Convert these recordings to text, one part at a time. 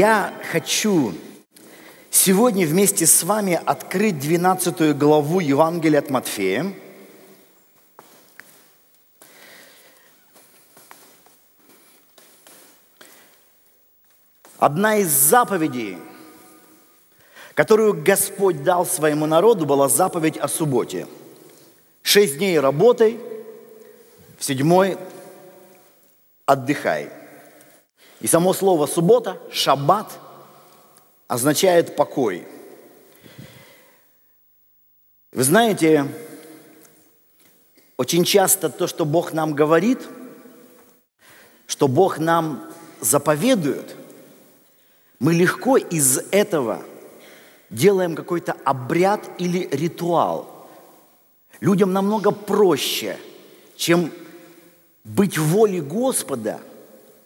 я хочу сегодня вместе с вами открыть 12 главу Евангелия от Матфея. Одна из заповедей, которую Господь дал своему народу, была заповедь о субботе. Шесть дней работай, в седьмой отдыхай. И само слово суббота, шаббат, означает покой. Вы знаете, очень часто то, что Бог нам говорит, что Бог нам заповедует, мы легко из этого делаем какой-то обряд или ритуал. Людям намного проще, чем быть в воле Господа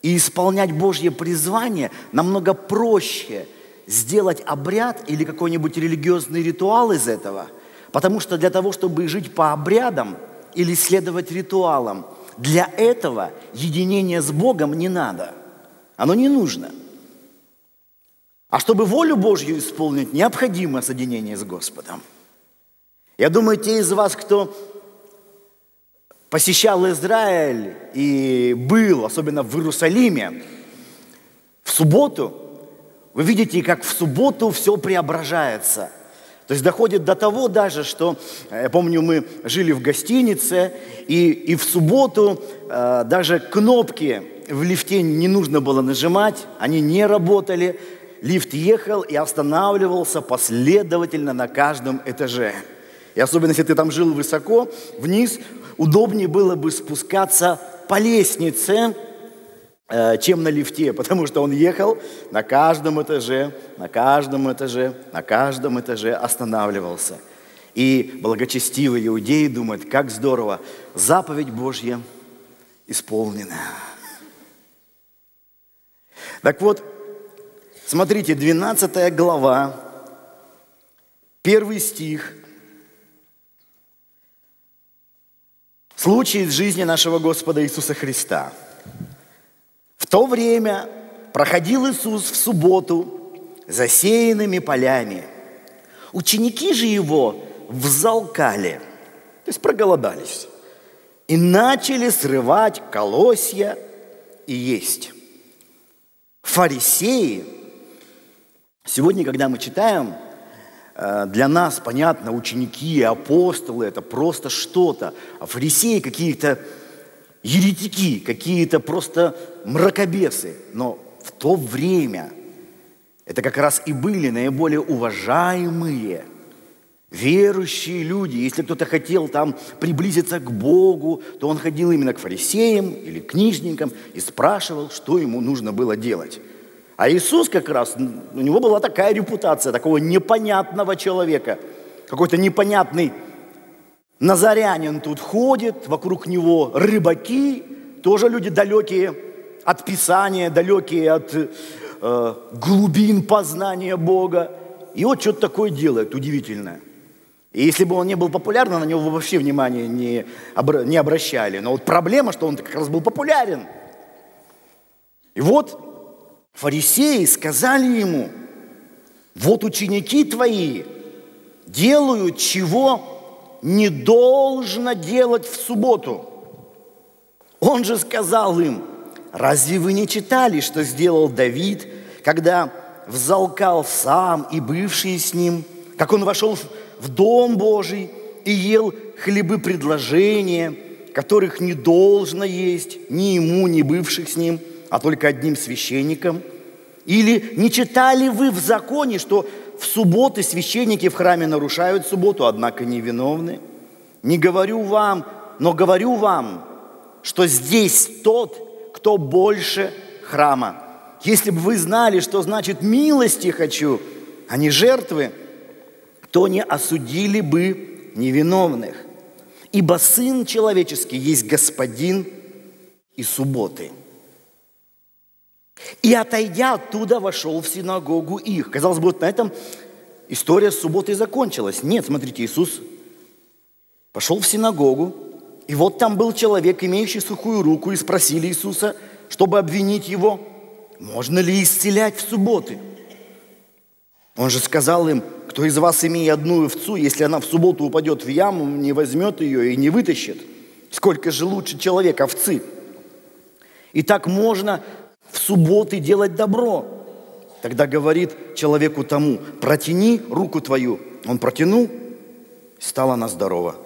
и исполнять Божье призвание, намного проще сделать обряд или какой-нибудь религиозный ритуал из этого. Потому что для того, чтобы жить по обрядам или следовать ритуалам, для этого единение с Богом не надо. Оно не нужно – а чтобы волю Божью исполнить, необходимо соединение с Господом. Я думаю, те из вас, кто посещал Израиль и был, особенно в Иерусалиме, в субботу, вы видите, как в субботу все преображается. То есть доходит до того даже, что, э, я помню, мы жили в гостинице, и, и в субботу э, даже кнопки в лифте не нужно было нажимать, они не работали, лифт ехал и останавливался последовательно на каждом этаже. И особенно, если ты там жил высоко, вниз, удобнее было бы спускаться по лестнице, э, чем на лифте, потому что он ехал на каждом этаже, на каждом этаже, на каждом этаже останавливался. И благочестивые иудеи думают, как здорово, заповедь Божья исполнена. Так вот, Смотрите, 12 глава, первый стих. Случай из жизни нашего Господа Иисуса Христа. В то время проходил Иисус в субботу засеянными полями. Ученики же его взалкали, то есть проголодались, и начали срывать колосья и есть. Фарисеи – Сегодня, когда мы читаем, для нас, понятно, ученики, апостолы – это просто что-то, а фарисеи – какие-то еретики, какие-то просто мракобесы. Но в то время это как раз и были наиболее уважаемые, верующие люди. Если кто-то хотел там приблизиться к Богу, то он ходил именно к фарисеям или книжникам и спрашивал, что ему нужно было делать. А Иисус как раз, у него была такая репутация, такого непонятного человека. Какой-то непонятный назарянин тут ходит, вокруг него рыбаки, тоже люди далекие от Писания, далекие от э, глубин познания Бога. И вот что-то такое делает удивительное. И если бы он не был популярным, на него вообще внимания не, обра- не обращали. Но вот проблема, что он как раз был популярен. И вот Фарисеи сказали ему, вот ученики твои делают, чего не должно делать в субботу. Он же сказал им, разве вы не читали, что сделал Давид, когда взалкал сам и бывшие с ним, как он вошел в дом Божий и ел хлебы предложения, которых не должно есть ни ему, ни бывших с ним – а только одним священником? Или не читали вы в законе, что в субботы священники в храме нарушают субботу, однако невиновны? Не говорю вам, но говорю вам, что здесь тот, кто больше храма. Если бы вы знали, что значит милости хочу, а не жертвы, то не осудили бы невиновных. Ибо Сын Человеческий есть Господин и субботы – и отойдя оттуда, вошел в синагогу их. Казалось бы, вот на этом история с субботой закончилась. Нет, смотрите, Иисус пошел в синагогу, и вот там был человек, имеющий сухую руку, и спросили Иисуса, чтобы обвинить его. можно ли исцелять в субботы? Он же сказал им, кто из вас, имея одну овцу, если она в субботу упадет в яму, не возьмет ее и не вытащит. Сколько же лучше человек овцы? И так можно субботы делать добро. Тогда говорит человеку тому, протяни руку твою. Он протянул, стала она здорова,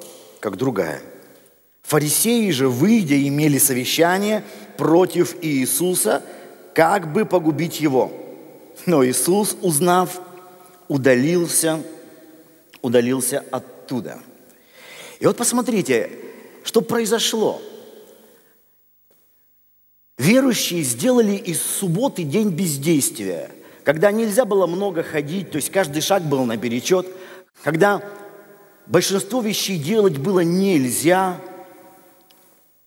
как другая. Фарисеи же, выйдя, имели совещание против Иисуса, как бы погубить его. Но Иисус, узнав, удалился, удалился оттуда. И вот посмотрите, что произошло. Верующие сделали из субботы день бездействия, когда нельзя было много ходить, то есть каждый шаг был наперечет, когда большинство вещей делать было нельзя,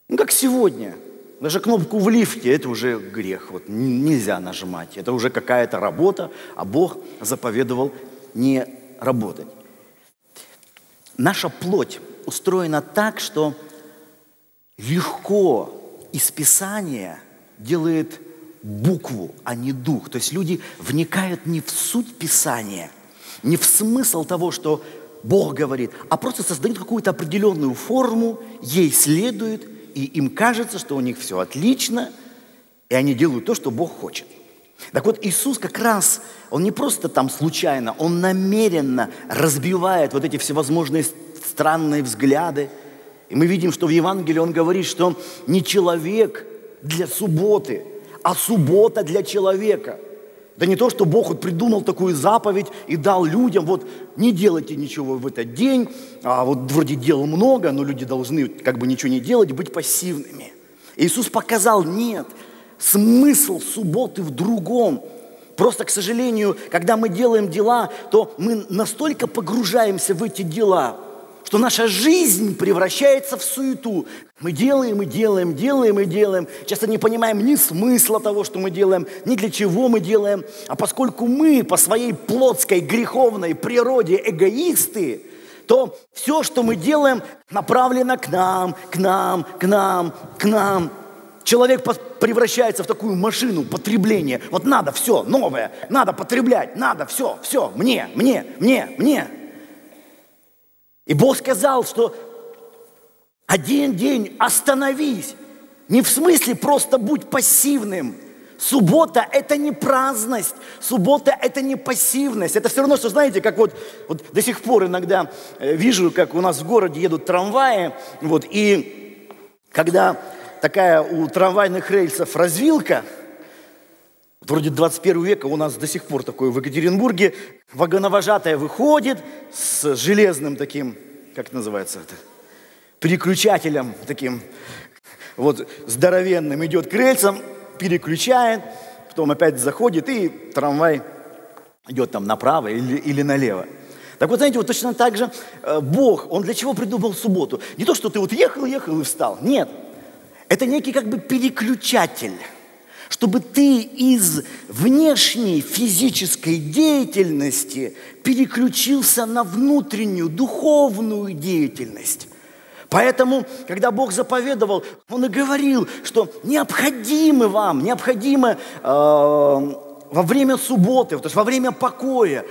ну как сегодня – даже кнопку в лифте – это уже грех, вот нельзя нажимать. Это уже какая-то работа, а Бог заповедовал не работать. Наша плоть устроена так, что легко из Писания делает букву, а не дух. То есть люди вникают не в суть Писания, не в смысл того, что Бог говорит, а просто создают какую-то определенную форму, ей следуют и им кажется, что у них все отлично, и они делают то, что Бог хочет. Так вот, Иисус как раз, Он не просто там случайно, Он намеренно разбивает вот эти всевозможные странные взгляды. И мы видим, что в Евангелии Он говорит, что не человек для субботы, а суббота для человека – да не то, что Бог вот придумал такую заповедь и дал людям, вот не делайте ничего в этот день, а вот вроде дел много, но люди должны как бы ничего не делать, быть пассивными. Иисус показал, нет, смысл субботы в другом. Просто, к сожалению, когда мы делаем дела, то мы настолько погружаемся в эти дела – что наша жизнь превращается в суету. Мы делаем и делаем, делаем и делаем. Часто не понимаем ни смысла того, что мы делаем, ни для чего мы делаем. А поскольку мы по своей плотской греховной природе эгоисты, то все, что мы делаем, направлено к нам, к нам, к нам, к нам. Человек превращается в такую машину потребления. Вот надо все новое, надо потреблять, надо все, все, мне, мне, мне, мне. И Бог сказал, что один день остановись. Не в смысле просто будь пассивным. Суббота – это не праздность, суббота – это не пассивность. Это все равно, что, знаете, как вот, вот до сих пор иногда э, вижу, как у нас в городе едут трамваи, вот, и когда такая у трамвайных рельсов развилка, вроде 21 века у нас до сих пор такое в Екатеринбурге, вагоновожатая выходит с железным таким, как это называется это, переключателем таким, вот здоровенным идет к рельсам, переключает, потом опять заходит, и трамвай идет там направо или, или налево. Так вот, знаете, вот точно так же э, Бог, Он для чего придумал субботу? Не то, что ты вот ехал, ехал и встал. Нет. Это некий как бы переключатель – чтобы ты из внешней физической деятельности переключился на внутреннюю духовную деятельность. Поэтому, когда Бог заповедовал, Он и говорил, что необходимо вам, необходимо э, во время субботы, то есть во время покоя,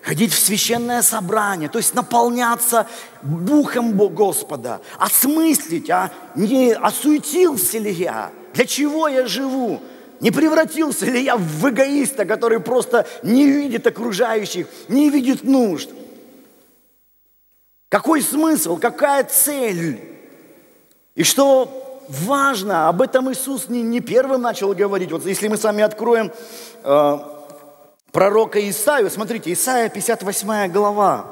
ходить в священное собрание, то есть наполняться Духом Господа, осмыслить, а не осуетился ли я, для чего я живу, не превратился ли я в эгоиста, который просто не видит окружающих, не видит нужд? Какой смысл, какая цель? И что важно, об этом Иисус не, не первым начал говорить. Вот если мы с вами откроем э, пророка Исаию, смотрите, Исаия 58 глава.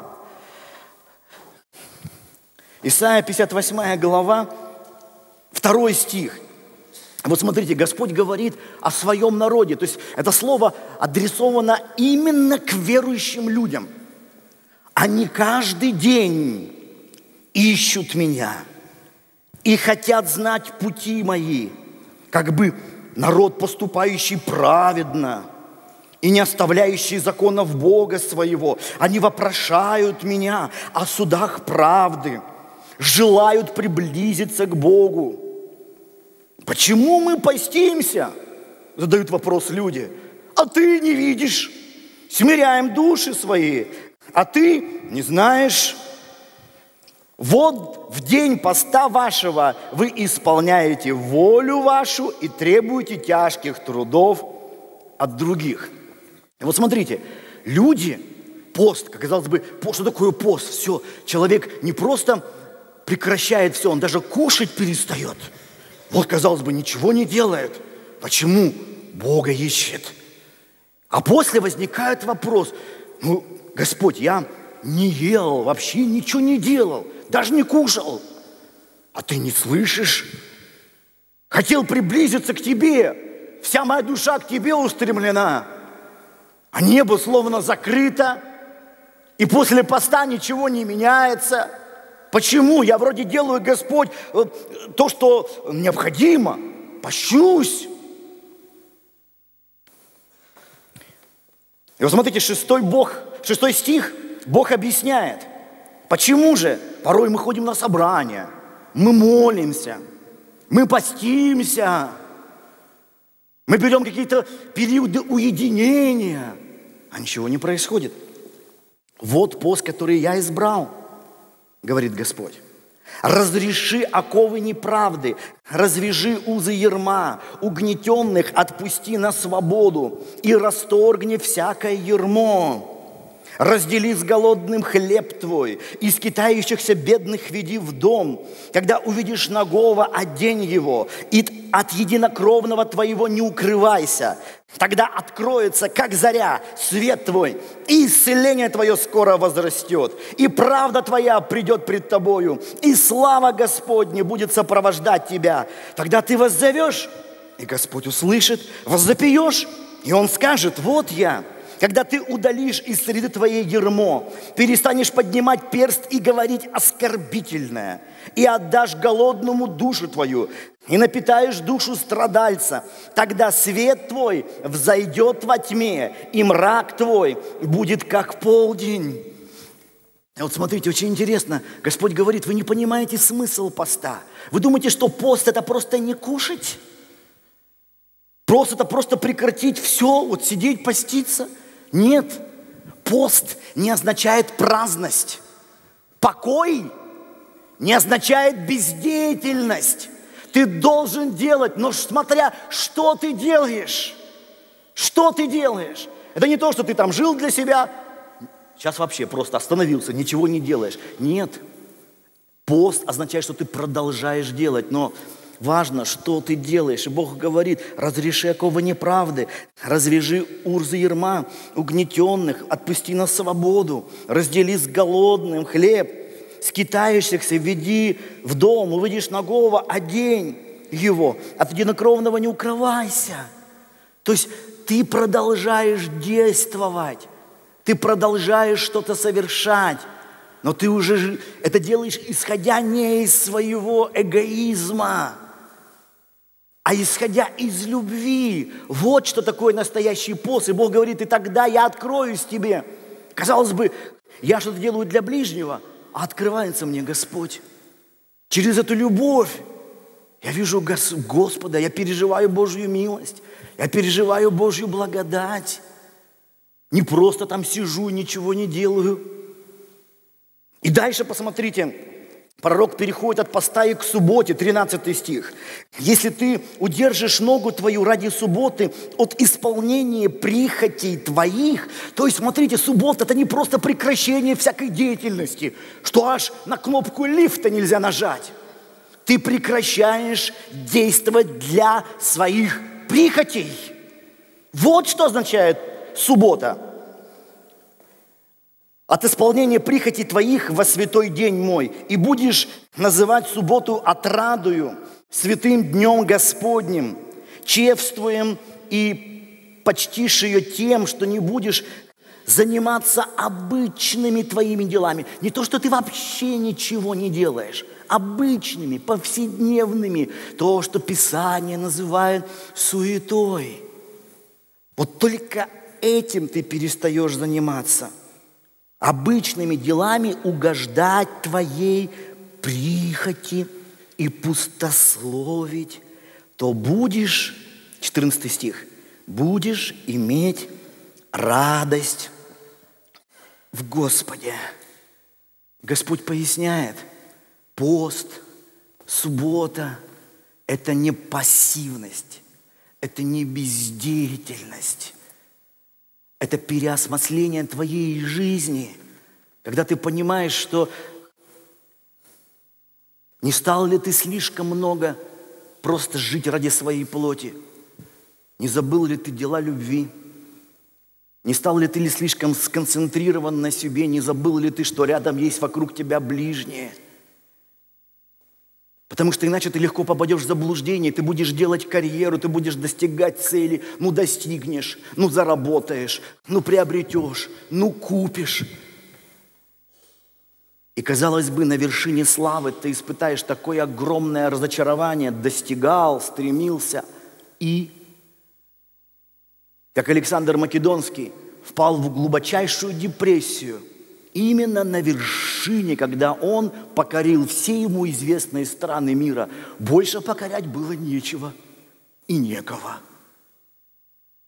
Исаия 58 глава, второй стих. Вот смотрите, Господь говорит о своем народе. То есть это слово адресовано именно к верующим людям. Они каждый день ищут меня и хотят знать пути мои, как бы народ, поступающий праведно и не оставляющий законов Бога своего. Они вопрошают меня о судах правды, желают приблизиться к Богу. Почему мы постимся? задают вопрос люди. А ты не видишь. Смиряем души свои. А ты не знаешь. Вот в день поста вашего вы исполняете волю вашу и требуете тяжких трудов от других. И вот смотрите, люди, пост, казалось бы, что такое пост? Все, человек не просто прекращает все, он даже кушать перестает. Вот, казалось бы, ничего не делает. Почему? Бога ищет. А после возникает вопрос, ну, Господь, я не ел, вообще ничего не делал, даже не кушал. А ты не слышишь? Хотел приблизиться к тебе, вся моя душа к тебе устремлена. А небо словно закрыто, и после поста ничего не меняется. Почему? Я вроде делаю, Господь, э, то, что необходимо. Пощусь. И вот смотрите, шестой Бог, шестой стих, Бог объясняет, почему же порой мы ходим на собрания, мы молимся, мы постимся, мы берем какие-то периоды уединения, а ничего не происходит. Вот пост, который я избрал, говорит Господь. Разреши оковы неправды, развяжи узы ерма, угнетенных отпусти на свободу и расторгни всякое ермо. Раздели с голодным хлеб твой, и скитающихся бедных веди в дом. Когда увидишь нагого, одень его, и от единокровного твоего не укрывайся. Тогда откроется, как заря, свет твой, и исцеление твое скоро возрастет, и правда твоя придет пред тобою, и слава Господня будет сопровождать тебя. Тогда ты воззовешь, и Господь услышит, воззапьешь, и Он скажет, вот я – когда ты удалишь из среды твоей ермо, перестанешь поднимать перст и говорить оскорбительное, и отдашь голодному душу твою, и напитаешь душу страдальца, тогда свет твой взойдет во тьме, и мрак твой будет как полдень. И вот смотрите, очень интересно, Господь говорит, вы не понимаете смысл поста. Вы думаете, что пост это просто не кушать? Просто это просто прекратить все, вот сидеть, поститься – нет, пост не означает праздность. Покой не означает бездеятельность. Ты должен делать, но смотря, что ты делаешь. Что ты делаешь? Это не то, что ты там жил для себя, сейчас вообще просто остановился, ничего не делаешь. Нет. Пост означает, что ты продолжаешь делать, но Важно, что ты делаешь. И Бог говорит, разреши оковы неправды, развяжи урзы ерма угнетенных, отпусти на свободу, раздели с голодным хлеб, скитающихся веди в дом, увидишь нагого, одень его, от единокровного не укрывайся. То есть ты продолжаешь действовать, ты продолжаешь что-то совершать, но ты уже это делаешь, исходя не из своего эгоизма, а исходя из любви. Вот что такое настоящий пост. И Бог говорит, и тогда я откроюсь тебе. Казалось бы, я что-то делаю для ближнего, а открывается мне Господь. Через эту любовь я вижу Господа, я переживаю Божью милость, я переживаю Божью благодать. Не просто там сижу, ничего не делаю. И дальше посмотрите, Пророк переходит от поста и к субботе, 13 стих. Если ты удержишь ногу твою ради субботы от исполнения прихотей твоих, то есть, смотрите, суббота – это не просто прекращение всякой деятельности, что аж на кнопку лифта нельзя нажать. Ты прекращаешь действовать для своих прихотей. Вот что означает суббота – от исполнения прихоти твоих во святой день мой, и будешь называть субботу отрадую, святым днем Господним, чевствуем и почтишь ее тем, что не будешь заниматься обычными твоими делами. Не то, что ты вообще ничего не делаешь, обычными, повседневными, то, что Писание называет суетой. Вот только этим ты перестаешь заниматься – обычными делами угождать твоей прихоти и пустословить, то будешь 14 стих. «Будешь иметь радость в Господе». Господь поясняет, пост, суббота – это не пассивность, это не бездеятельность, это переосмысление твоей жизни, когда ты понимаешь, что не стал ли ты слишком много просто жить ради своей плоти? Не забыл ли ты дела любви? Не стал ли ты ли слишком сконцентрирован на себе? Не забыл ли ты, что рядом есть вокруг тебя ближние? Потому что иначе ты легко попадешь в заблуждение, ты будешь делать карьеру, ты будешь достигать цели, ну достигнешь, ну заработаешь, ну приобретешь, ну купишь. И, казалось бы, на вершине славы ты испытаешь такое огромное разочарование, достигал, стремился и, как Александр Македонский, впал в глубочайшую депрессию именно на вершине, когда он покорил все ему известные страны мира. Больше покорять было нечего и некого.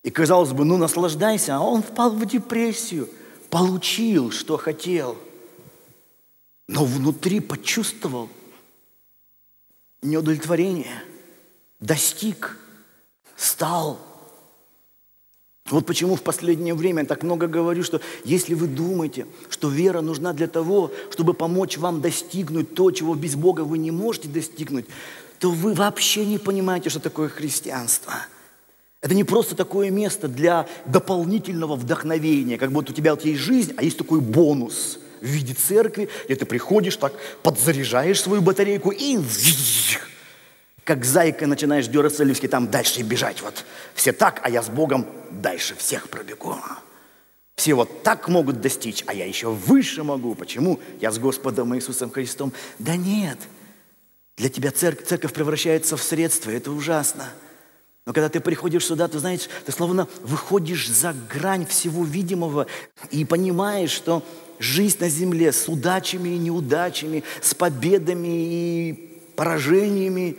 И казалось бы, ну наслаждайся, а он впал в депрессию, получил, что хотел – но внутри почувствовал неудовлетворение, достиг, стал. Вот почему в последнее время я так много говорю, что если вы думаете, что вера нужна для того, чтобы помочь вам достигнуть то, чего без Бога вы не можете достигнуть, то вы вообще не понимаете, что такое христианство. Это не просто такое место для дополнительного вдохновения, как будто у тебя вот есть жизнь, а есть такой бонус – в виде церкви, где ты приходишь, так подзаряжаешь свою батарейку и как зайка начинаешь дюрацелевски там дальше бежать. Вот все так, а я с Богом дальше всех пробегу. Все вот так могут достичь, а я еще выше могу. Почему? Я с Господом Иисусом Христом. Да нет. Для тебя церковь, церковь превращается в средство. Это ужасно. Но когда ты приходишь сюда, ты знаешь, ты словно выходишь за грань всего видимого и понимаешь, что жизнь на земле с удачами и неудачами, с победами и поражениями,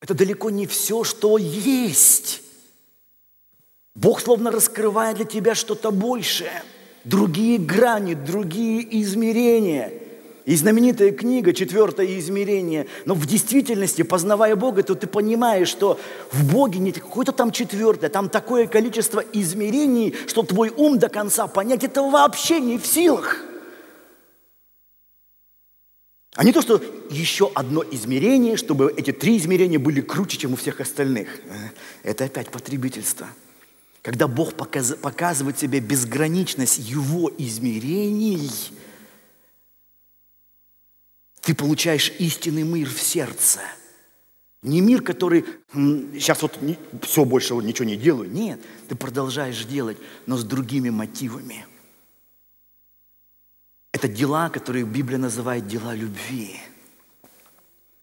это далеко не все, что есть. Бог словно раскрывает для тебя что-то большее, другие грани, другие измерения – и знаменитая книга «Четвертое измерение». Но в действительности, познавая Бога, то ты понимаешь, что в Боге не какое-то там четвертое, там такое количество измерений, что твой ум до конца понять это вообще не в силах. А не то, что еще одно измерение, чтобы эти три измерения были круче, чем у всех остальных. Это опять потребительство. Когда Бог показывает себе безграничность Его измерений – ты получаешь истинный мир в сердце. Не мир, который сейчас вот все больше вот ничего не делаю. Нет, ты продолжаешь делать, но с другими мотивами. Это дела, которые Библия называет дела любви.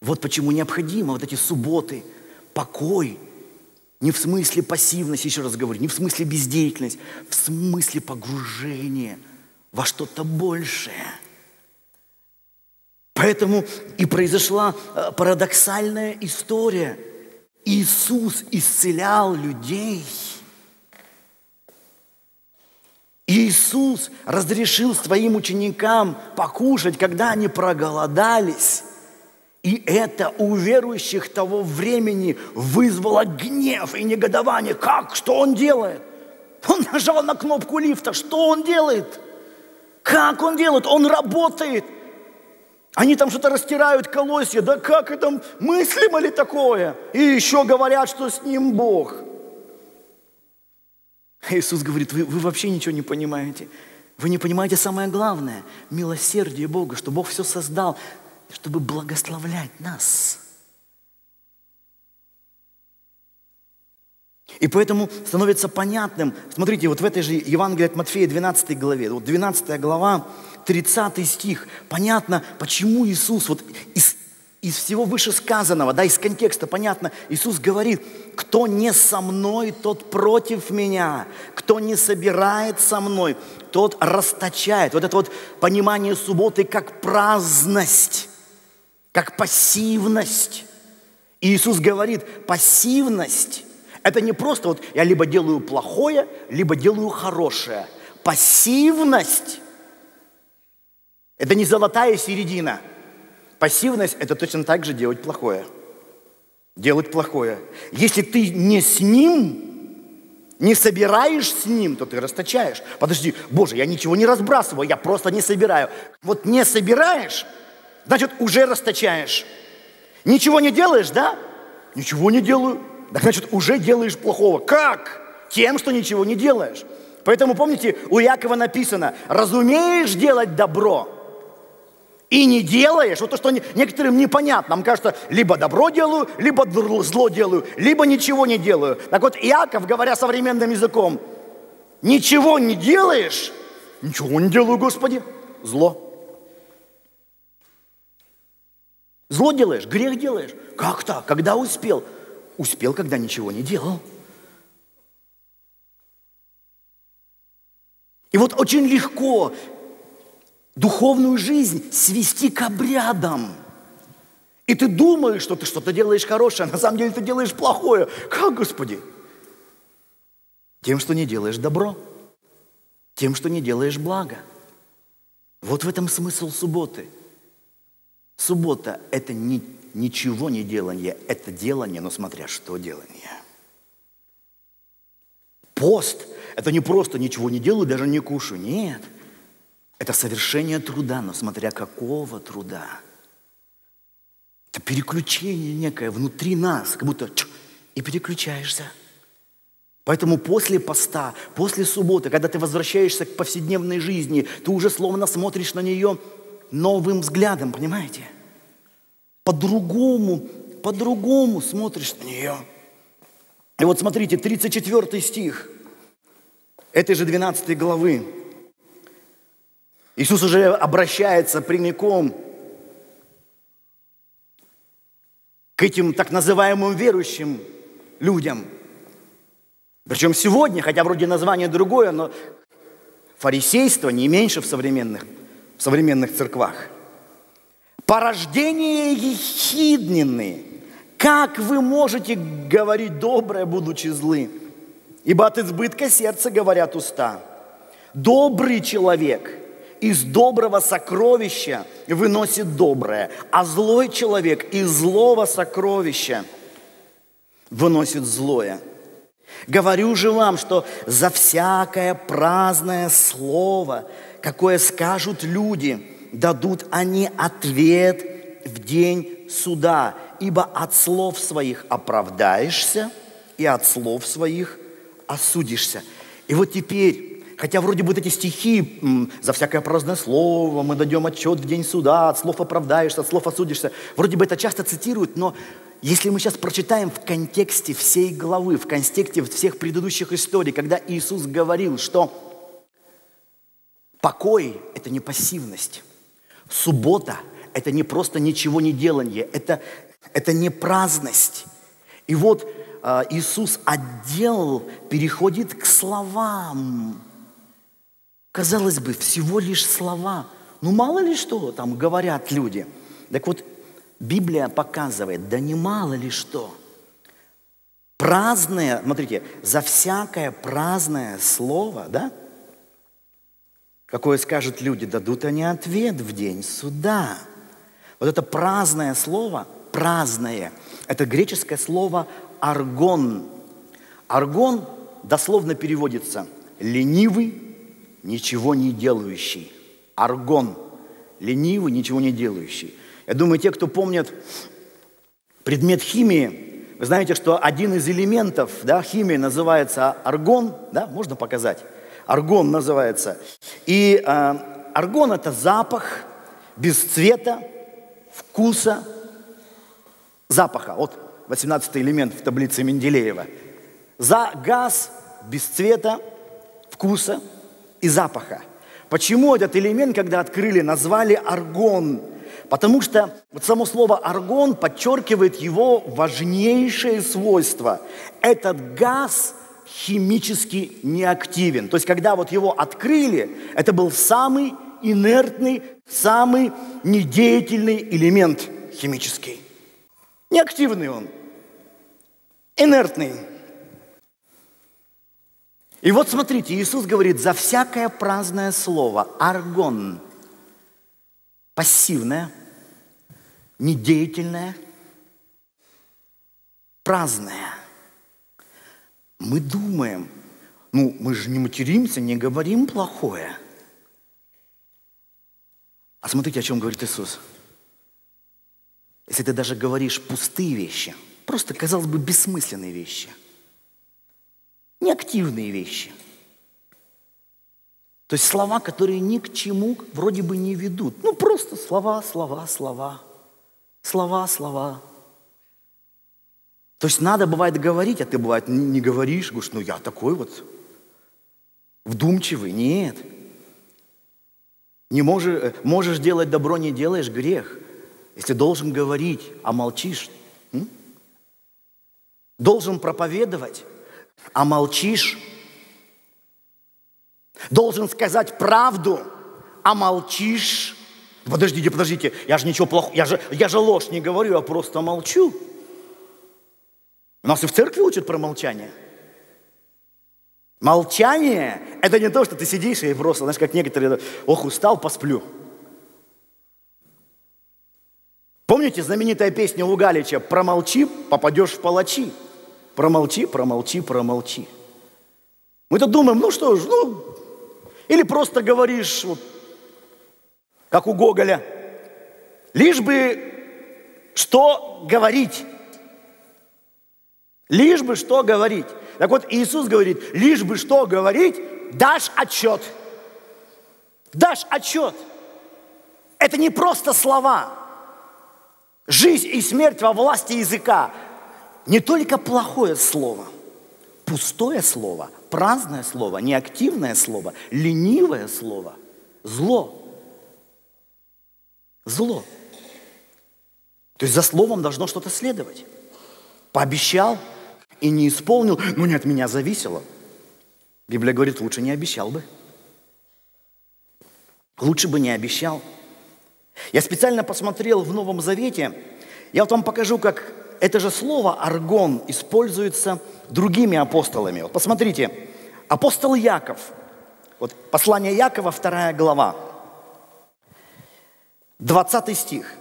Вот почему необходимо вот эти субботы, покой, не в смысле пассивность, еще раз говорю, не в смысле бездеятельность, в смысле погружения во что-то большее – Поэтому и произошла э, парадоксальная история. Иисус исцелял людей. Иисус разрешил своим ученикам покушать, когда они проголодались. И это у верующих того времени вызвало гнев и негодование. Как? Что он делает? Он нажал на кнопку лифта. Что он делает? Как он делает? Он работает. Они там что-то растирают колосья, да как это мыслимо ли такое? И еще говорят, что с ним Бог. Иисус говорит, вы, вы вообще ничего не понимаете. Вы не понимаете самое главное, милосердие Бога, что Бог все создал, чтобы благословлять нас. И поэтому становится понятным, смотрите, вот в этой же Евангелии от Матфея 12 главе, вот 12 глава, 30 стих, понятно, почему Иисус, вот из, из всего вышесказанного, да, из контекста понятно, Иисус говорит, кто не со мной, тот против меня, кто не собирает со мной, тот расточает. Вот это вот понимание субботы как праздность, как пассивность. И Иисус говорит, пассивность – Это не просто вот я либо делаю плохое, либо делаю хорошее. Пассивность – это не золотая середина. Пассивность – это точно так же делать плохое. Делать плохое. Если ты не с ним, не собираешь с ним, то ты расточаешь. Подожди, Боже, я ничего не разбрасываю, я просто не собираю. Вот не собираешь, значит, уже расточаешь. Ничего не делаешь, да? Ничего не делаю. Так значит, уже делаешь плохого. Как? Тем, что ничего не делаешь. Поэтому, помните, у Якова написано, разумеешь делать добро и не делаешь, вот то, что некоторым непонятно, нам кажется, либо добро делаю, либо зло делаю, либо ничего не делаю. Так вот, Иаков, говоря современным языком, ничего не делаешь, ничего не делаю, Господи, зло. Зло делаешь, грех делаешь. Как так? Когда успел? Успел, когда ничего не делал. И вот очень легко духовную жизнь свести к обрядам. И ты думаешь, что ты что-то делаешь хорошее, а на самом деле ты делаешь плохое. Как, Господи? Тем, что не делаешь добро. Тем, что не делаешь благо. Вот в этом смысл субботы. Суббота – это не ничего не делание, это делание, но смотря что делание. Пост – это не просто ничего не делаю, даже не кушаю. Нет. Это совершение труда, но смотря какого труда. Это переключение некое внутри нас, как будто и переключаешься. Поэтому после поста, после субботы, когда ты возвращаешься к повседневной жизни, ты уже словно смотришь на нее новым взглядом, понимаете? по-другому, по-другому смотришь на нее. И вот смотрите, 34 стих этой же 12 главы. Иисус уже обращается прямиком к этим так называемым верующим людям. Причем сегодня, хотя вроде название другое, но фарисейство не меньше в современных, в современных церквах – порождение ехиднины. Как вы можете говорить доброе, будучи злы? Ибо от избытка сердца говорят уста. Добрый человек из доброго сокровища выносит доброе, а злой человек из злого сокровища выносит злое. Говорю же вам, что за всякое праздное слово, какое скажут люди – дадут они ответ в день суда, ибо от слов своих оправдаешься и от слов своих осудишься. И вот теперь, хотя вроде бы эти стихи, за всякое праздное слово мы дадем отчет в день суда, от слов оправдаешься, от слов осудишься, вроде бы это часто цитируют, но если мы сейчас прочитаем в контексте всей главы, в контексте всех предыдущих историй, когда Иисус говорил, что покой – это не пассивность, Суббота – это не просто ничего не делание, это, это не праздность. И вот э, Иисус отдел переходит к словам. Казалось бы, всего лишь слова. Ну, мало ли что там говорят люди. Так вот, Библия показывает, да не мало ли что. Праздное, смотрите, за всякое праздное слово, да, Какое скажут люди, дадут они ответ в день суда. Вот это праздное слово, праздное, это греческое слово аргон. Аргон дословно переводится ленивый, ничего не делающий. Аргон. Ленивый, ничего не делающий. Я думаю, те, кто помнят предмет химии, вы знаете, что один из элементов да, химии называется аргон, да, можно показать? Аргон называется. И э, аргон – это запах без цвета, вкуса, запаха. Вот 18 элемент в таблице Менделеева. За газ без цвета, вкуса и запаха. Почему этот элемент, когда открыли, назвали аргон? Потому что вот само слово аргон подчеркивает его важнейшее свойство. Этот газ – химически неактивен. То есть, когда вот его открыли, это был самый инертный, самый недеятельный элемент химический. Неактивный он, инертный. И вот смотрите, Иисус говорит, за всякое праздное слово, аргон, пассивное, недеятельное, праздное. Мы думаем, ну, мы же не материмся, не говорим плохое. А смотрите, о чем говорит Иисус. Если ты даже говоришь пустые вещи, просто, казалось бы, бессмысленные вещи, неактивные вещи, то есть слова, которые ни к чему вроде бы не ведут. Ну, просто слова, слова, слова, слова, слова. То есть надо бывает говорить, а ты бывает не говоришь, говоришь, ну я такой вот вдумчивый. Нет. Не можешь, можешь делать добро, не делаешь грех. Если должен говорить, а молчишь, м? должен проповедовать, а молчишь, должен сказать правду, а молчишь. Подождите, подождите, я же ничего плохого, я же, я же ложь не говорю, я просто молчу. У нас и в церкви учат про молчание. Молчание – это не то, что ты сидишь и просто, знаешь, как некоторые, ох, устал, посплю. Помните знаменитая песня у Галича «Промолчи, попадешь в палачи». Промолчи, промолчи, промолчи. Мы-то думаем, ну что ж, ну, или просто говоришь, вот, как у Гоголя, лишь бы что говорить. Лишь бы что говорить. Так вот, Иисус говорит, лишь бы что говорить, дашь отчет. Дашь отчет. Это не просто слова. Жизнь и смерть во власти языка. Не только плохое слово, пустое слово, праздное слово, неактивное слово, ленивое слово, зло. Зло. То есть за словом должно что-то следовать. Пообещал и не исполнил, ну не от меня зависело. Библия говорит, лучше не обещал бы. Лучше бы не обещал. Я специально посмотрел в Новом Завете, я вот вам покажу, как это же слово «аргон» используется другими апостолами. Вот посмотрите, апостол Яков, вот послание Якова, вторая глава, 20 стих.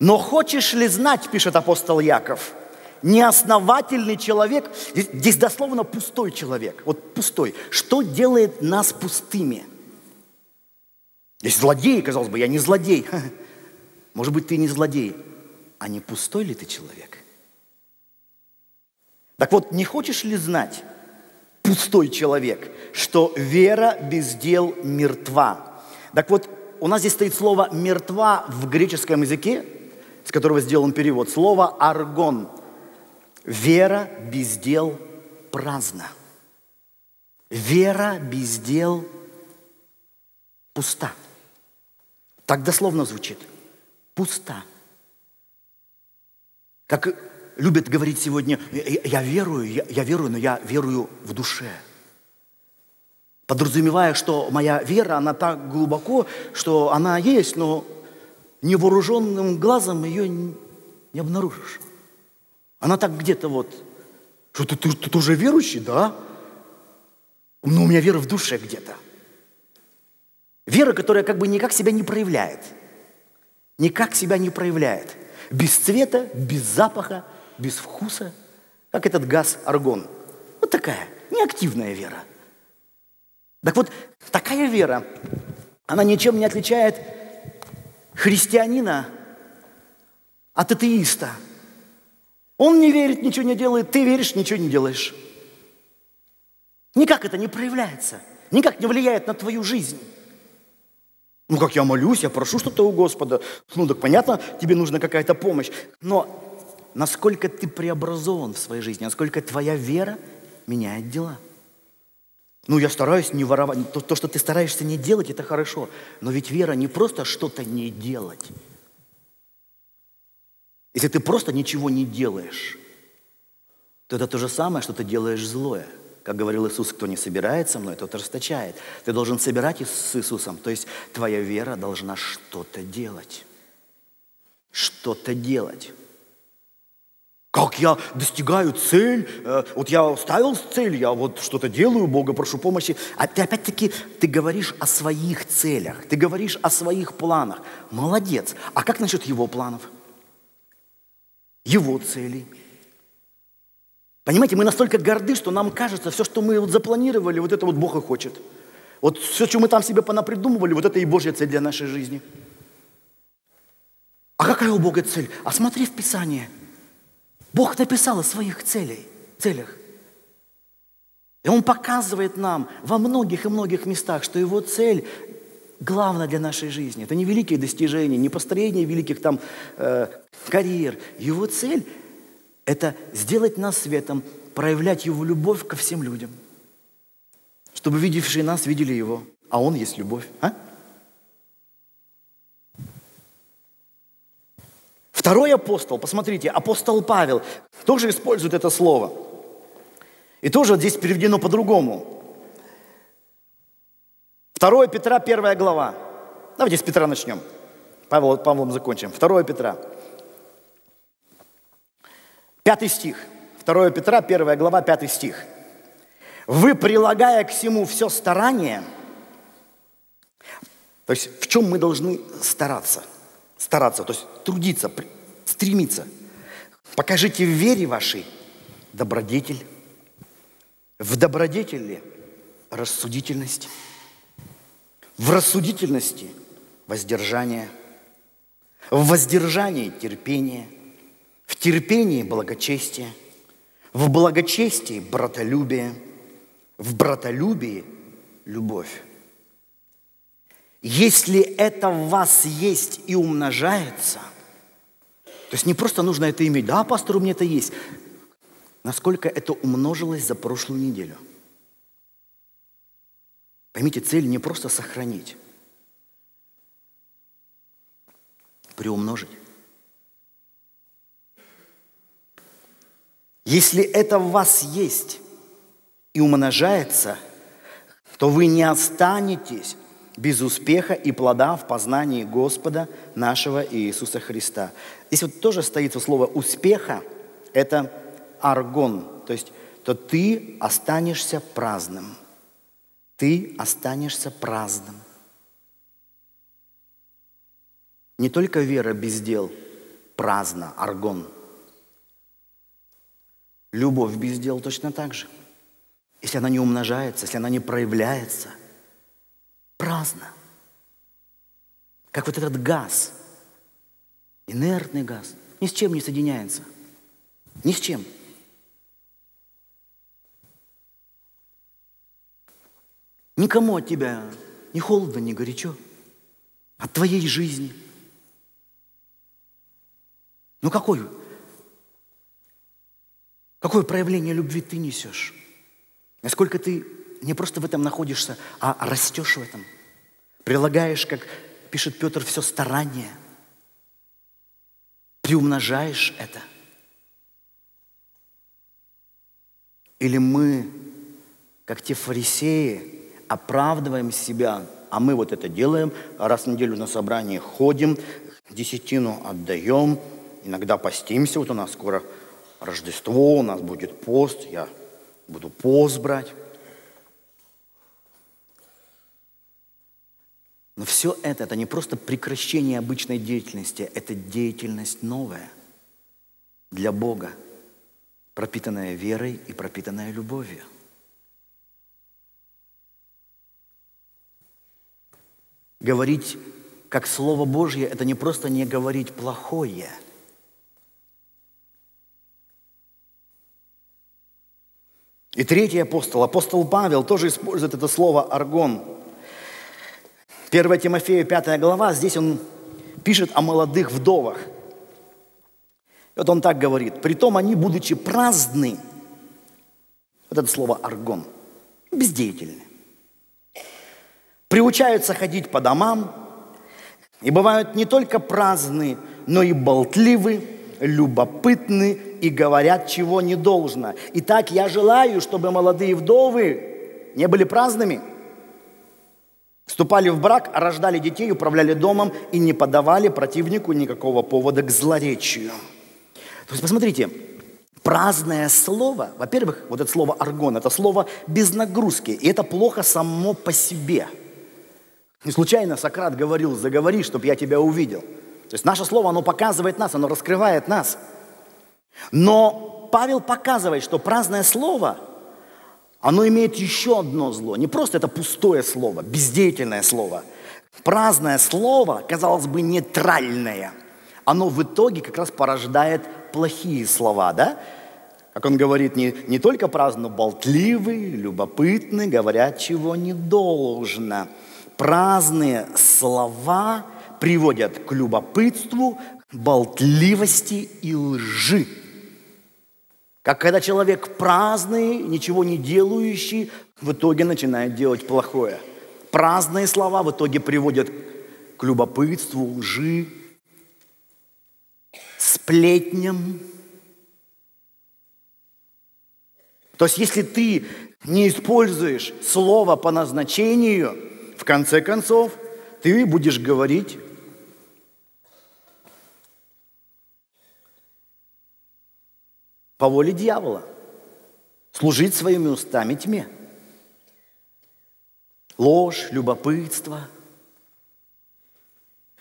«Но хочешь ли знать, — пишет апостол Яков, — неосновательный человек, здесь, здесь дословно пустой человек, вот пустой, что делает нас пустыми – есть злодей, казалось бы, я не злодей. Может быть, ты не злодей, а не пустой ли ты человек? Так вот, не хочешь ли знать, пустой человек, что вера без дел мертва? Так вот, у нас здесь стоит слово «мертва» в греческом языке, с которого сделан перевод, слово «аргон». Вера без дел праздна. Вера без дел пуста. Так дословно звучит. Пуста. Как любят говорить сегодня, я верую, я, я верую, но я верую в душе. Подразумевая, что моя вера, она так глубоко, что она есть, но невооруженным глазом ее не обнаружишь. Она так где-то вот, что ты, ты, ты уже верующий, да? Но у меня вера в душе где-то. Вера, которая как бы никак себя не проявляет. Никак себя не проявляет. Без цвета, без запаха, без вкуса. Как этот газ аргон. Вот такая неактивная вера. Так вот, такая вера, она ничем не отличает христианина от атеиста. Он не верит, ничего не делает, ты веришь, ничего не делаешь. Никак это не проявляется, никак не влияет на твою жизнь. Ну, как я молюсь, я прошу что-то у Господа. Ну, так понятно, тебе нужна какая-то помощь. Но насколько ты преобразован в своей жизни, насколько твоя вера меняет дела. Ну, я стараюсь не воровать. То, то, что ты стараешься не делать, это хорошо. Но ведь вера не просто что-то не делать. Если ты просто ничего не делаешь, то это то же самое, что ты делаешь злое – как говорил Иисус, кто не собирает со мной, тот расточает. Ты должен собирать с Иисусом. То есть твоя вера должна что-то делать. Что-то делать. Как я достигаю цель? Э, вот я ставил цель, я вот что-то делаю, Бога прошу помощи. А ты опять-таки, ты говоришь о своих целях, ты говоришь о своих планах. Молодец. А как насчет его планов? Его целей? Понимаете, мы настолько горды, что нам кажется, все, что мы вот запланировали, вот это вот Бог и хочет. Вот все, что мы там себе понапридумывали, вот это и Божья цель для нашей жизни. А какая у Бога цель? А смотри в Писание – Бог написал о своих целей, целях. И Он показывает нам во многих и многих местах, что Его цель главная для нашей жизни. Это не великие достижения, не построение великих там э, карьер. Его цель – это сделать нас светом, проявлять Его любовь ко всем людям, чтобы видевшие нас видели Его. А Он есть любовь. А? Второй апостол, посмотрите, апостол Павел тоже использует это слово. И тоже здесь переведено по-другому. 2 Петра, первая глава. Давайте с Петра начнем. Павел, Павлом закончим. 2 Петра. Пятый стих. 2 Петра, первая глава, пятый стих. Вы, прилагая к всему все старание, то есть в чем мы должны стараться – стараться, то есть трудиться, стремиться. Покажите в вере вашей добродетель. В добродетели рассудительность. В рассудительности воздержание. В воздержании терпение. В терпении благочестие. В благочестии братолюбие. В братолюбии любовь. Если это в вас есть и умножается, то есть не просто нужно это иметь, да, пастор, у меня это есть. Насколько это умножилось за прошлую неделю? Поймите, цель не просто сохранить, приумножить. Если это в вас есть и умножается, то вы не останетесь без успеха и плода в познании Господа нашего Иисуса Христа. Здесь вот тоже стоит слово «успеха» – это аргон, то есть то ты останешься праздным. Ты останешься праздным. Не только вера без дел праздна, аргон. Любовь без дел точно так же. Если она не умножается, если она не проявляется – праздно. Как вот этот газ, инертный газ, ни с чем не соединяется. Ни с чем. Никому от тебя ни холодно, ни горячо. От твоей жизни. Ну какой? Какое проявление любви ты несешь? Насколько ты не просто в этом находишься, а растешь в этом. Прилагаешь, как пишет Петр, все старание. Приумножаешь это. Или мы, как те фарисеи, оправдываем себя, а мы вот это делаем, раз в неделю на собрание ходим, десятину отдаем, иногда постимся, вот у нас скоро Рождество, у нас будет пост, я буду пост брать. Но все это, это не просто прекращение обычной деятельности, это деятельность новая для Бога, пропитанная верой и пропитанная любовью. Говорить как Слово Божье – это не просто не говорить плохое. И третий апостол, апостол Павел, тоже использует это слово «аргон». 1 Тимофею 5 глава, здесь он пишет о молодых вдовах. Вот он так говорит. «Притом они, будучи праздны, вот это слово «аргон», бездеятельны, приучаются ходить по домам, и бывают не только праздны, но и болтливы, любопытны и говорят, чего не должно. Итак, я желаю, чтобы молодые вдовы не были праздными – Вступали в брак, рождали детей, управляли домом и не подавали противнику никакого повода к злоречию. То есть, посмотрите, Праздное слово, во-первых, вот это слово аргон, это слово без нагрузки, и это плохо само по себе. Не случайно Сократ говорил, заговори, чтобы я тебя увидел. То есть наше слово, оно показывает нас, оно раскрывает нас. Но Павел показывает, что праздное слово, оно имеет еще одно зло. Не просто это пустое слово, бездеятельное слово. Праздное слово, казалось бы, нейтральное, оно в итоге как раз порождает плохие слова, да? Как он говорит, не, не только праздно, болтливый, любопытный, говорят, чего не должно. Праздные слова приводят к любопытству, болтливости и лжи. Как когда человек праздный, ничего не делающий, в итоге начинает делать плохое. Праздные слова в итоге приводят к любопытству, лжи, сплетням. То есть если ты не используешь слово по назначению, в конце концов, ты будешь говорить по воле дьявола, служить своими устами тьме. Ложь, любопытство –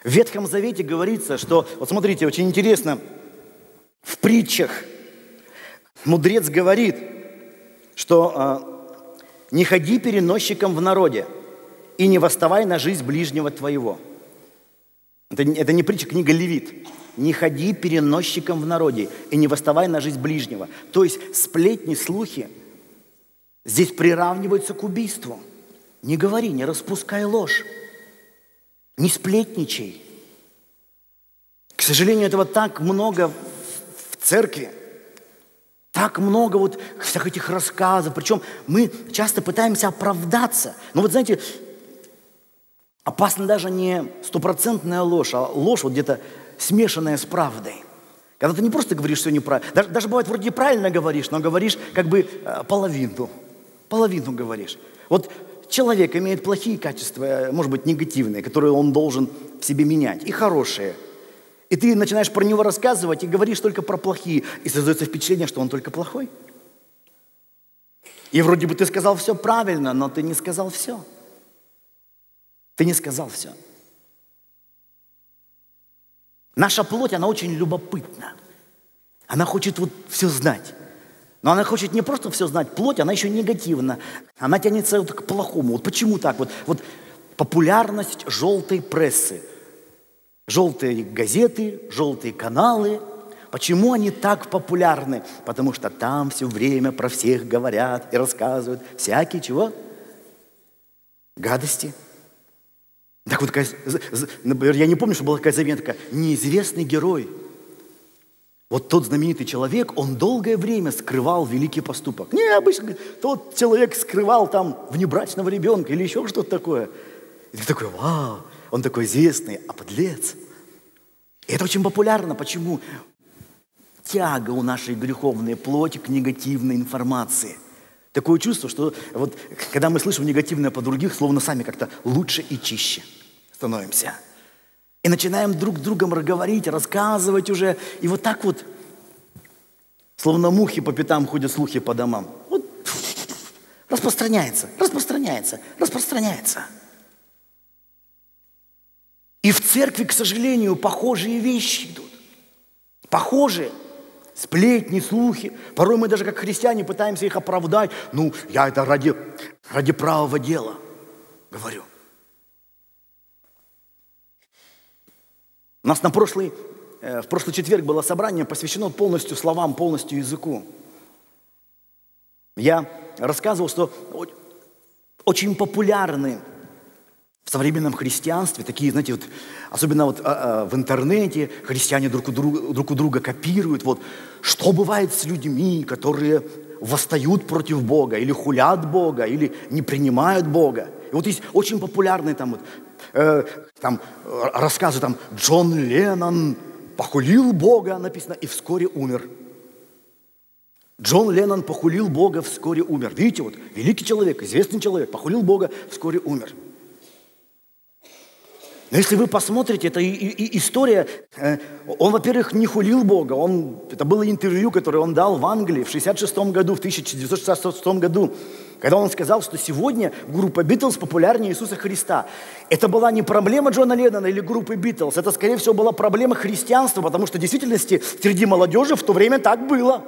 в Ветхом Завете говорится, что, вот смотрите, очень интересно, в притчах мудрец говорит, что э, не ходи переносчиком в народе и не восставай на жизнь ближнего твоего. Это, это не притча, книга Левит. Не ходи переносчиком в народе и не восставай на жизнь ближнего. То есть сплетни, слухи здесь приравниваются к убийству. Не говори, не распускай ложь. Не сплетничай. К сожалению, этого так много в церкви. Так много вот всех этих рассказов. Причем мы часто пытаемся оправдаться. Но вот знаете, опасна даже не стопроцентная ложь, а ложь вот где-то смешанная с правдой. Когда ты не просто говоришь все неправильно, даже, даже бывает вроде правильно говоришь, но говоришь как бы э, половину, половину говоришь. Вот человек имеет плохие качества, может быть, негативные, которые он должен в себе менять, и хорошие. И ты начинаешь про него рассказывать и говоришь только про плохие, и создается впечатление, что он только плохой. И вроде бы ты сказал все правильно, но ты не сказал все. Ты не сказал все. Наша плоть, она очень любопытна. Она хочет вот все знать. Но она хочет не просто все знать, плоть, она еще негативна. Она тянется вот к плохому. Вот почему так? Вот, вот популярность желтой прессы. Желтые газеты, желтые каналы. Почему они так популярны? Потому что там все время про всех говорят и рассказывают всякие чего? Гадости. Так вот, например, я не помню, что была такая заметка. Неизвестный герой – вот тот знаменитый человек, он долгое время скрывал великий поступок. Не, обычно тот человек скрывал там внебрачного ребенка или еще что-то такое. И ты такой, вау, он такой известный, а подлец. И это очень популярно. Почему? Тяга у нашей греховной плоти к негативной информации. Такое чувство, что вот когда мы слышим негативное по других, словно сами как-то лучше и чище становимся. И начинаем друг с другом говорить, рассказывать уже. И вот так вот, словно мухи по пятам ходят слухи по домам. Вот распространяется, распространяется, распространяется. И в церкви, к сожалению, похожие вещи идут. Похожие. Сплетни, слухи. Порой мы даже как христиане пытаемся их оправдать. Ну, я это ради, ради правого дела говорю. У нас на прошлый, э, в прошлый четверг было собрание, посвящено полностью словам, полностью языку. Я рассказывал, что очень популярны в современном христианстве такие, знаете, вот, особенно вот а, а, в интернете христиане друг у, друга, друг у друга копируют, вот, что бывает с людьми, которые восстают против Бога, или хулят Бога, или не принимают Бога. И вот есть очень популярные там вот э, там, рассказы, там, Джон Леннон похулил Бога, написано, и вскоре умер. Джон Леннон похулил Бога, вскоре умер. Видите, вот великий человек, известный человек, похулил Бога, вскоре умер. Но если вы посмотрите, это история, э, он, во-первых, не хулил Бога, он, это было интервью, которое он дал в Англии в 66 году, в 1966 году, когда он сказал, что сегодня группа Битлз популярнее Иисуса Христа. Это была не проблема Джона Леннона или группы Битлз, это, скорее всего, была проблема христианства, потому что в действительности среди молодежи в то время так было.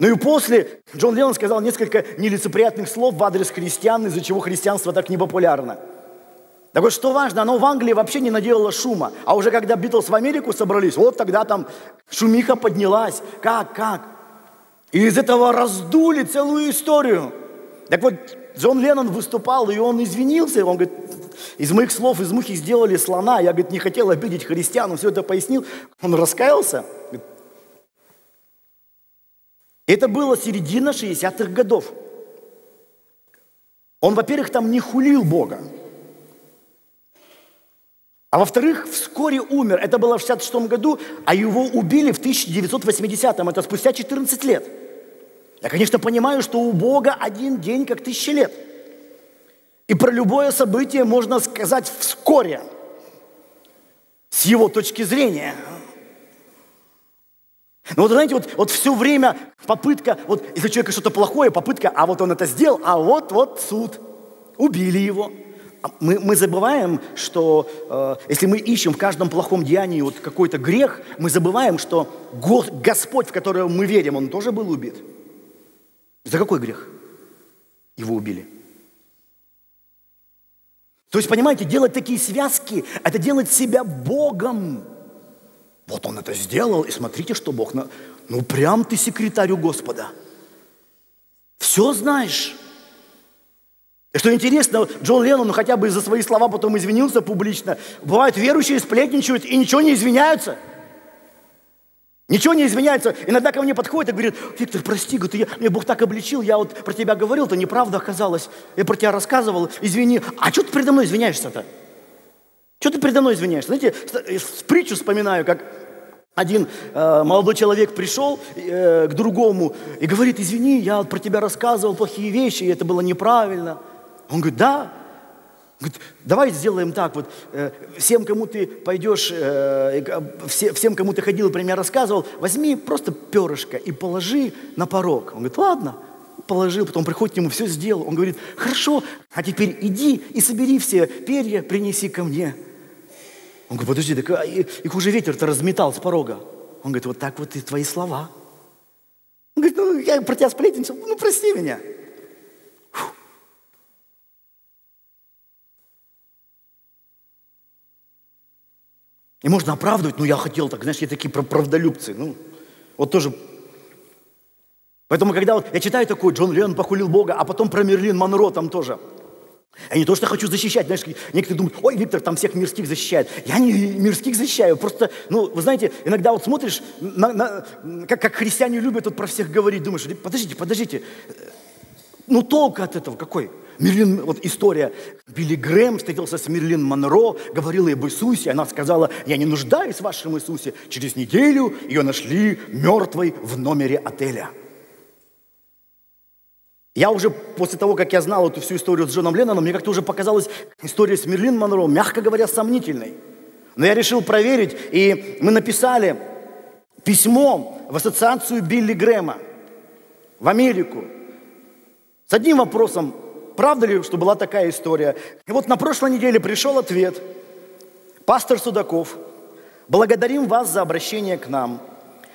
Ну и после Джон Леннон сказал несколько нелицеприятных слов в адрес христиан, из-за чего христианство так непопулярно. популярно. Так вот, что важно, оно в Англии вообще не наделало шума. А уже когда Битлз в Америку собрались, вот тогда там шумиха поднялась. Как, как? И из этого раздули целую историю. Так вот, Джон Леннон выступал, и он извинился. Он говорит, из моих слов, из мухи сделали слона. Я, говорит, не хотел обидеть христиан. Он все это пояснил. Он раскаялся. Это было середина 60-х годов. Он, во-первых, там не хулил Бога. А во-вторых, вскоре умер. Это было в 66 году, а его убили в 1980-м. Это спустя 14 лет. Я, конечно, понимаю, что у Бога один день как тысяча лет. И про любое событие можно сказать вскоре, с его точки зрения. Но вот знаете, вот, вот все время попытка, вот из-за человека что-то плохое, попытка, а вот он это сделал, а вот, вот суд. Убили его. Мы, мы забываем, что э, если мы ищем в каждом плохом деянии вот какой-то грех, мы забываем, что Господь, в которого мы верим, Он тоже был убит. За какой грех его убили? То есть, понимаете, делать такие связки, это делать себя Богом. Вот он это сделал, и смотрите, что Бог... На... Ну, прям ты секретарь у Господа. Все знаешь. Что интересно, Джон Леннон хотя бы за свои слова потом извинился публично. Бывают верующие сплетничают и ничего не извиняются. Ничего не извиняются. Иногда ко мне подходит и говорит, Виктор, прости, говорит, я, мне Бог так обличил, я вот про тебя говорил, это неправда оказалось. Я про тебя рассказывал, извини. А что ты передо мной извиняешься-то? Что ты передо мной извиняешься? Знаете, с притчу вспоминаю, как один э, молодой человек пришел э, к другому и говорит, извини, я вот про тебя рассказывал плохие вещи, и это было неправильно. Он говорит, да. Говорит, давай сделаем так, вот э, всем, кому ты пойдешь, э, все, всем, кому ты ходил, про рассказывал, возьми просто перышко и положи на порог. Он говорит, ладно, положил, потом приходит к нему, все сделал. Он говорит, хорошо, а теперь иди и собери все перья, принеси ко мне. Он говорит, подожди, так а, их уже ветер-то разметал с порога. Он говорит, вот так вот и твои слова. Он говорит, ну я про тебя сплетничал, ну прости меня. И можно оправдывать, ну я хотел так, знаешь, я такие правдолюбцы. Ну, вот тоже. Поэтому, когда вот я читаю такой, Джон Леннон похулил Бога, а потом про Мерлин Монро там тоже. Я не то, что хочу защищать, знаешь, некоторые думают, ой, Виктор там всех мирских защищает. Я не мирских защищаю, просто, ну, вы знаете, иногда вот смотришь, на, на, как, как христиане любят тут про всех говорить, думаешь, подождите, подождите, ну толк от этого какой? Мерлин, вот история, Билли Грэм встретился с Мерлин Монро, говорила об Иисусе, она сказала, я не нуждаюсь в вашем Иисусе. Через неделю ее нашли мертвой в номере отеля. Я уже после того, как я знал эту всю историю с Джоном Ленноном, мне как-то уже показалась история с Мерлин Монро, мягко говоря, сомнительной. Но я решил проверить, и мы написали письмо в ассоциацию Билли Грэма в Америку с одним вопросом, правда ли, что была такая история? И вот на прошлой неделе пришел ответ. Пастор Судаков, благодарим вас за обращение к нам.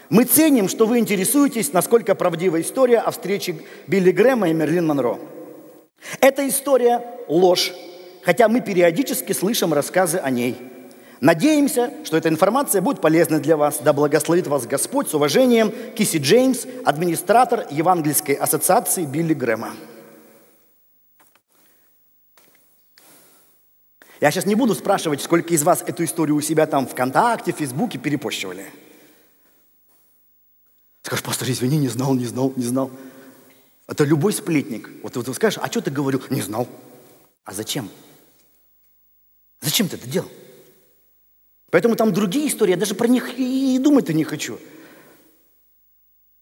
Мы ценим, что вы интересуетесь, насколько правдива история о встрече Билли Грэма и Мерлин Монро. Эта история – ложь, хотя мы периодически слышим рассказы о ней. Надеемся, что эта информация будет полезна для вас. Да благословит вас Господь с уважением. Киси Джеймс, администратор Евангельской ассоциации Билли Грэма. Я сейчас не буду спрашивать, сколько из вас эту историю у себя там ВКонтакте, Фейсбуке перепощивали. Скажешь, пастор, извини, не знал, не знал, не знал. Это любой сплетник. Вот, вот скажешь, а что ты говорил? Не знал. А зачем? Зачем ты это делал? Поэтому там другие истории, я даже про них и думать-то не хочу.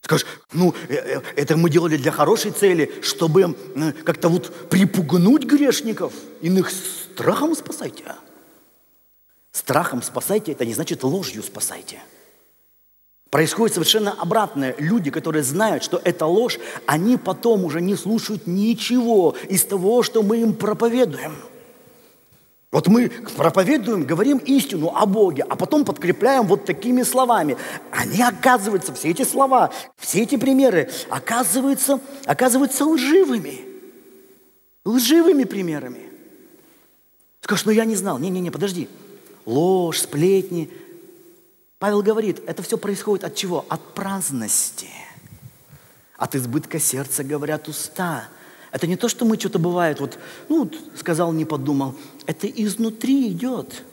Скажешь, ну, э, э, это мы делали для хорошей цели, чтобы как-то вот припугнуть грешников. Иных страхом спасайте. Страхом спасайте, это не значит ложью спасайте. Происходит совершенно обратное. Люди, которые знают, что это ложь, они потом уже не слушают ничего из того, что мы им проповедуем – вот мы проповедуем, говорим истину о Боге, а потом подкрепляем вот такими словами. Они, оказываются, все эти слова, все эти примеры, оказываются, оказываются лживыми. Лживыми примерами. Скажешь, ну я не знал. Не-не-не, подожди. Ложь, сплетни. Павел говорит, это все происходит от чего? От праздности. От избытка сердца говорят уста – это не то, что мы что-то бывает, вот, ну, сказал, не подумал. Это изнутри идет.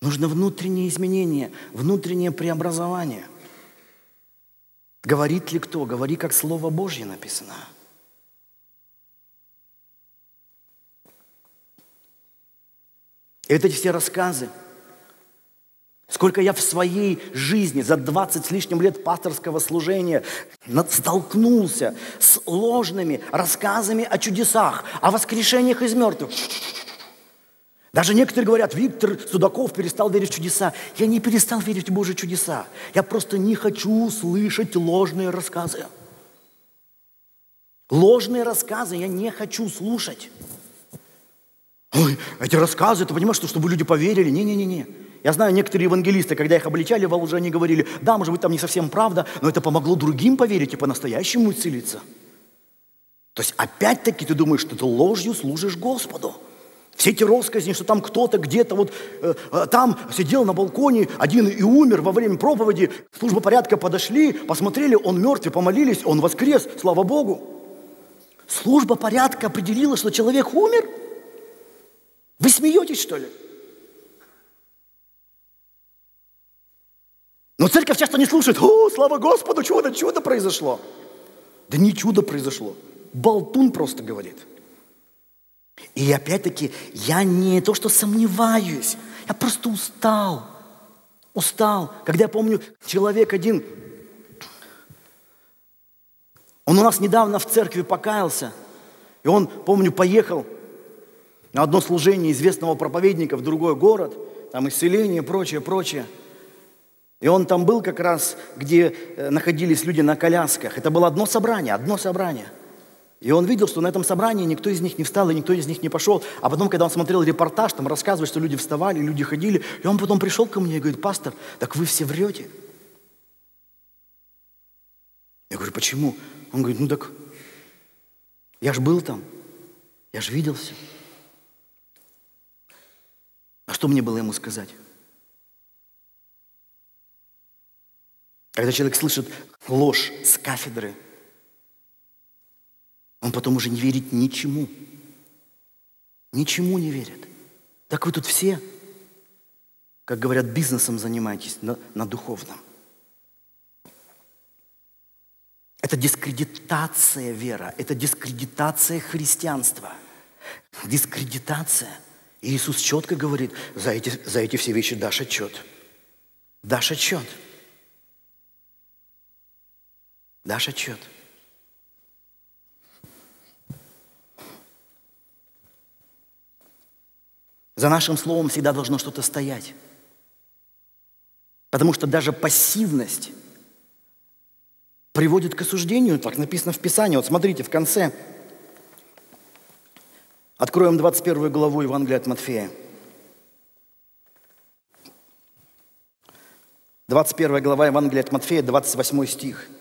Нужно внутреннее изменение, внутреннее преобразование. Говорит ли кто? Говори, как Слово Божье написано. И вот эти все рассказы – Сколько я в своей жизни за 20 с лишним лет пасторского служения столкнулся с ложными рассказами о чудесах, о воскрешениях из мертвых. Даже некоторые говорят, Виктор Судаков перестал верить в чудеса. Я не перестал верить в Божьи чудеса. Я просто не хочу слышать ложные рассказы. Ложные рассказы я не хочу слушать. Ой, эти рассказы, ты понимаешь, что чтобы люди поверили? Не-не-не-не. Я знаю, некоторые евангелисты, когда их обличали во лжи, они говорили, да, может быть, там не совсем правда, но это помогло другим поверить и по-настоящему исцелиться. То есть опять-таки ты думаешь, что ты ложью служишь Господу. Все эти россказни, что там кто-то где-то вот э, э, там сидел на балконе, один и умер во время проповеди, служба порядка подошли, посмотрели, он мертв, и помолились, он воскрес, слава Богу. Служба порядка определила, что человек умер? Вы смеетесь, что ли? Но церковь часто не слушает, о, слава Господу, чудо, чудо произошло. Да не чудо произошло. Болтун просто говорит. И опять-таки, я не то, что сомневаюсь, я просто устал. Устал. Когда я помню, человек один, он у нас недавно в церкви покаялся, и он, помню, поехал на одно служение известного проповедника в другой город, там исцеление, прочее, прочее – и он там был как раз, где э, находились люди на колясках. Это было одно собрание, одно собрание. И он видел, что на этом собрании никто из них не встал и никто из них не пошел. А потом, когда он смотрел репортаж, там рассказывают, что люди вставали, люди ходили. И он потом пришел ко мне и говорит, пастор, так вы все врете. Я говорю, почему? Он говорит, ну так я же был там, я же видел все. А что мне было ему сказать? Когда человек слышит ложь с кафедры, он потом уже не верит ничему. Ничему не верит. Так вы тут все, как говорят, бизнесом занимаетесь на, на духовном. Это дискредитация вера, это дискредитация христианства. Дискредитация. И Иисус четко говорит, за эти, за эти все вещи дашь отчет. Дашь отчет. Дашь отчет? За нашим словом всегда должно что-то стоять. Потому что даже пассивность приводит к осуждению, так написано в Писании. Вот смотрите, в конце. Откроем 21 главу Евангелия от Матфея. 21 глава Евангелия от Матфея, 28 стих –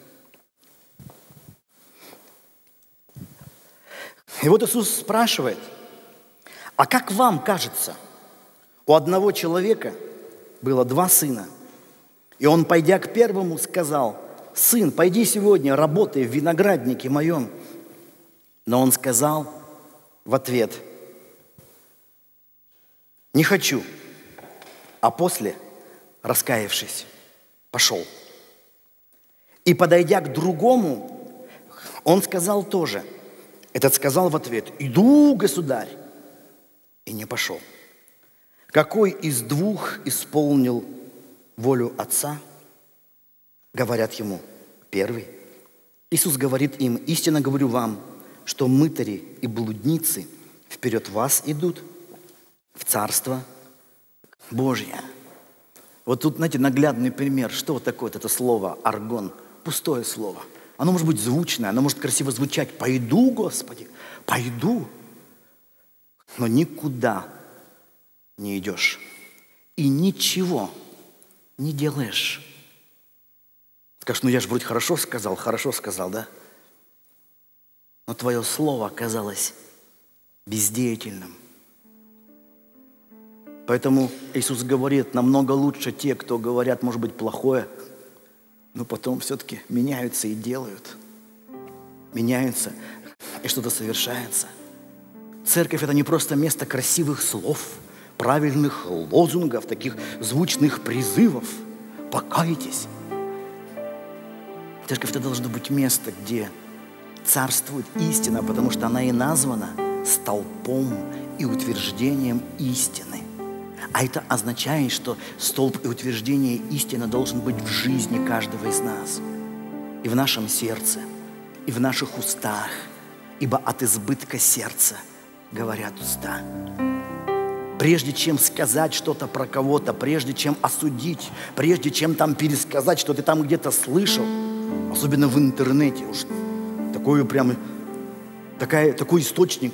И вот Иисус спрашивает, а как вам кажется, у одного человека было два сына, и он, пойдя к первому, сказал, сын, пойди сегодня, работай в винограднике моем. Но он сказал в ответ, не хочу, а после, раскаявшись, пошел. И подойдя к другому, он сказал тоже – этот сказал в ответ, иду, государь, и не пошел. Какой из двух исполнил волю отца? говорят ему. Первый. Иисус говорит им, истинно говорю вам, что мытари и блудницы вперед вас идут в Царство Божье. Вот тут, знаете, наглядный пример. Что вот такое вот это слово «аргон»? Пустое слово. Оно может быть звучное, оно может красиво звучать. «Пойду, Господи, пойду». Но никуда не идешь. И ничего не делаешь. Скажешь, ну я же вроде хорошо сказал, хорошо сказал, да? Но твое слово оказалось бездеятельным. Поэтому Иисус говорит, намного лучше те, кто говорят, может быть, плохое, но потом все-таки меняются и делают. Меняются, и что-то совершается. Церковь – это не просто место красивых слов, правильных лозунгов, таких звучных призывов. Покайтесь. Церковь – это должно быть место, где царствует истина, потому что она и названа столпом и утверждением истины. А это означает, что столб и утверждение истины должен быть в жизни каждого из нас. И в нашем сердце, и в наших устах. Ибо от избытка сердца говорят уста. Прежде чем сказать что-то про кого-то, прежде чем осудить, прежде чем там пересказать, что ты там где-то слышал, особенно в интернете уж, такой прям, такая, такой источник,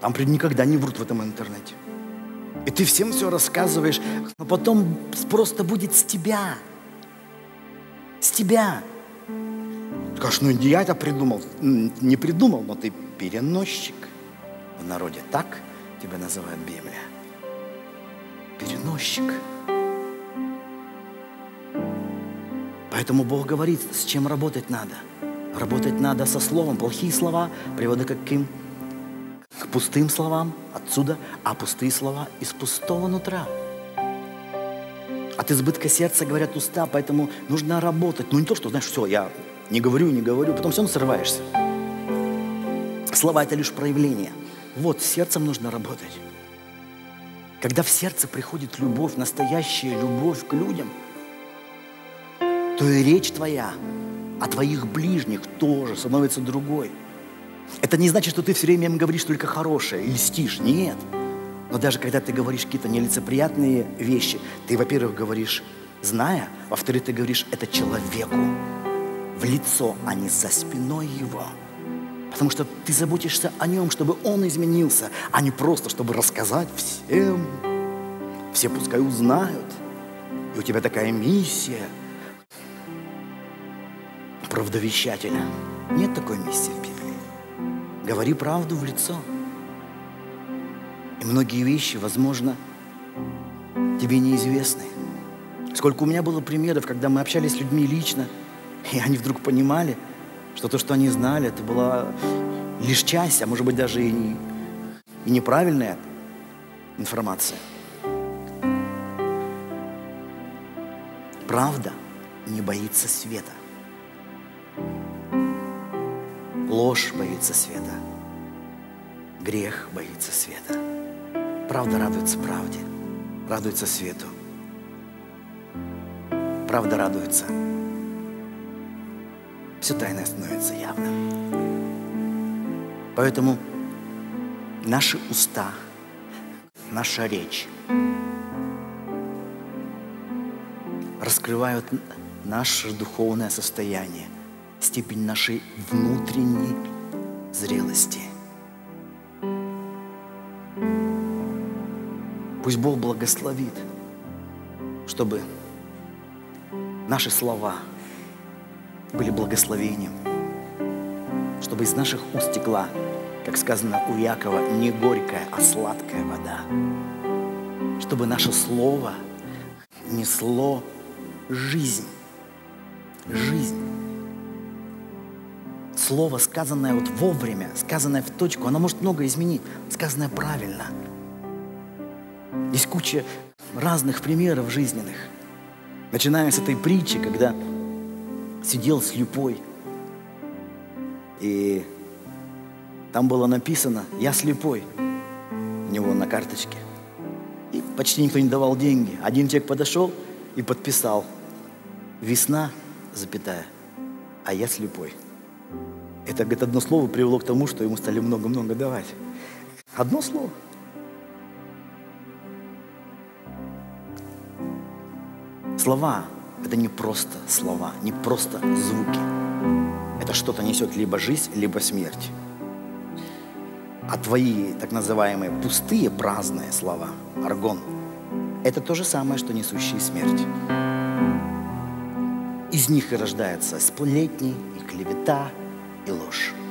там никогда не врут в этом интернете. И ты всем все рассказываешь, но потом просто будет с тебя. С тебя. Скажешь, ну я это придумал. Не придумал, но ты переносчик. В народе так тебя называют Библия. Переносчик. Поэтому Бог говорит, с чем работать надо. Работать надо со словом. Плохие слова приводят к каким? К пустым словам отсюда, а пустые слова из пустого нутра. От избытка сердца говорят уста, поэтому нужно работать. Ну не то, что, знаешь, все, я не говорю, не говорю, потом все равно срываешься. Слова – это лишь проявление. Вот, сердцем нужно работать. Когда в сердце приходит любовь, настоящая любовь к людям, то и речь твоя о твоих ближних тоже становится другой – это не значит, что ты все время им говоришь только хорошее и льстишь. Нет. Но даже когда ты говоришь какие-то нелицеприятные вещи, ты, во-первых, говоришь, зная, во-вторых, ты говоришь это человеку в лицо, а не за спиной его. Потому что ты заботишься о нем, чтобы он изменился, а не просто, чтобы рассказать всем. Все пускай узнают. И у тебя такая миссия правдовещателя. Нет такой миссии в Библии. Говори правду в лицо. И многие вещи, возможно, тебе неизвестны. Сколько у меня было примеров, когда мы общались с людьми лично, и они вдруг понимали, что то, что они знали, это была лишь часть, а может быть даже и, не, и неправильная информация. Правда не боится света. Ложь боится света. Грех боится света. Правда радуется правде, радуется свету. Правда радуется. Все тайное становится явным. Поэтому наши уста, наша речь раскрывают наше духовное состояние – степень нашей внутренней зрелости. Пусть Бог благословит, чтобы наши слова были благословением, чтобы из наших уст текла, как сказано у Якова, не горькая, а сладкая вода, чтобы наше слово несло жизнь, жизнь слово, сказанное вот вовремя, сказанное в точку, оно может много изменить, сказанное правильно. Есть куча разных примеров жизненных. Начиная с этой притчи, когда сидел слепой, и там было написано «Я слепой» у него на карточке. И почти никто не давал деньги. Один человек подошел и подписал «Весна запятая, а я слепой. Это, говорит, одно слово привело к тому, что ему стали много-много давать. Одно слово. Слова – это не просто слова, не просто звуки. Это что-то несет либо жизнь, либо смерть. А твои так называемые пустые, праздные слова, аргон, это то же самое, что несущие смерть. Из них и рождаются сплетни, и клевета, и ложь.